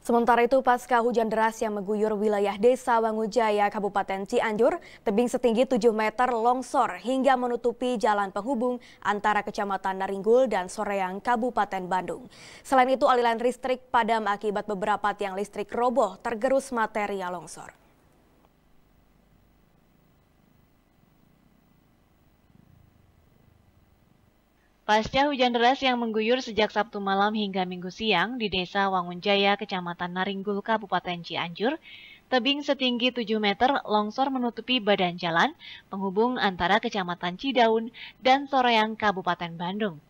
Sementara itu, pasca hujan deras yang mengguyur wilayah Desa Wangujaya, Kabupaten Cianjur, tebing setinggi 7 meter longsor hingga menutupi jalan penghubung antara Kecamatan Naringgul dan Soreang, Kabupaten Bandung. Selain itu, aliran listrik padam akibat beberapa tiang listrik roboh tergerus material longsor. Pasca hujan deras yang mengguyur sejak Sabtu malam hingga Minggu siang di Desa Wangunjaya, Kecamatan Naringgul, Kabupaten Cianjur, tebing setinggi 7 meter longsor menutupi badan jalan penghubung antara Kecamatan Cidaun dan Soreang, Kabupaten Bandung.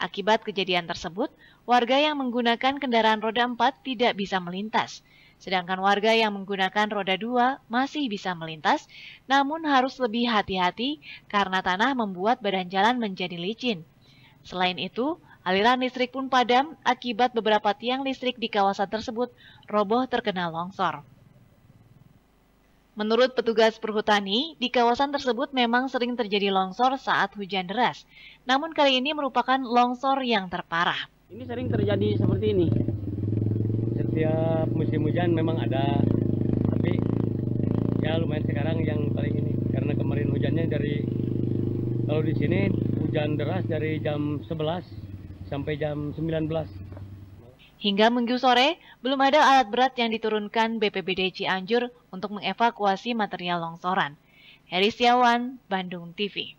Akibat kejadian tersebut, warga yang menggunakan kendaraan roda 4 tidak bisa melintas. Sedangkan warga yang menggunakan roda dua masih bisa melintas, namun harus lebih hati-hati karena tanah membuat badan jalan menjadi licin. Selain itu, aliran listrik pun padam akibat beberapa tiang listrik di kawasan tersebut roboh terkena longsor. Menurut petugas perhutani, di kawasan tersebut memang sering terjadi longsor saat hujan deras. Namun kali ini merupakan longsor yang terparah. Ini sering terjadi seperti ini setiap musim hujan memang ada tapi ya lumayan sekarang yang paling ini karena kemarin hujannya dari kalau di sini hujan deras dari jam 11 sampai jam 19 Hingga minggu sore, belum ada alat berat yang diturunkan BPBD Cianjur untuk mengevakuasi material longsoran. Heri Siawan, Bandung TV.